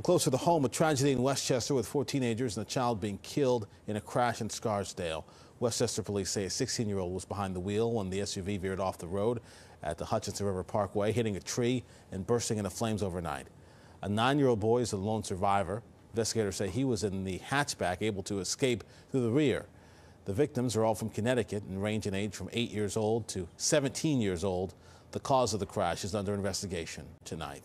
Well, close to the home, a tragedy in Westchester with four teenagers and a child being killed in a crash in Scarsdale. Westchester police say a 16-year-old was behind the wheel when the SUV veered off the road at the Hutchinson River Parkway, hitting a tree and bursting into flames overnight. A nine-year-old boy is the lone survivor. Investigators say he was in the hatchback, able to escape through the rear. The victims are all from Connecticut and range in age from 8 years old to 17 years old. The cause of the crash is under investigation tonight.